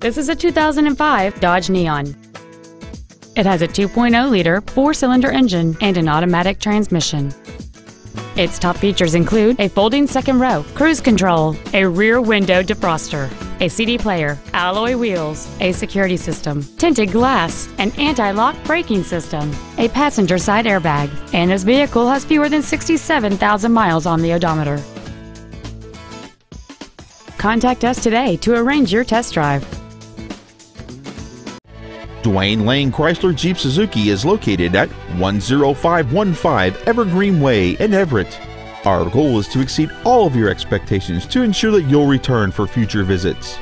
This is a 2005 Dodge Neon. It has a 2.0-liter four-cylinder engine and an automatic transmission. Its top features include a folding second row, cruise control, a rear window defroster, a CD player, alloy wheels, a security system, tinted glass, an anti-lock braking system, a passenger side airbag, and this vehicle has fewer than 67,000 miles on the odometer. Contact us today to arrange your test drive. Dwayne Lane Chrysler Jeep Suzuki is located at 10515 Evergreen Way in Everett. Our goal is to exceed all of your expectations to ensure that you'll return for future visits.